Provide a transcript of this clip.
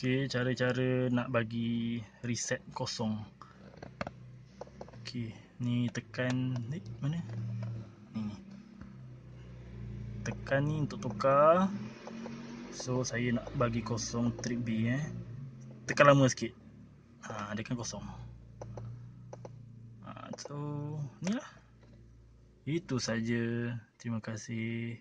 Okay, cara-cara nak bagi reset kosong. Okay, ni tekan ni eh, mana? Ni ni. Tekan ni untuk tukar. So, saya nak bagi kosong trip B eh. Tekan lama sikit. Ha, Dia kan kosong. Ha, So, ni lah. Itu saja. Terima kasih.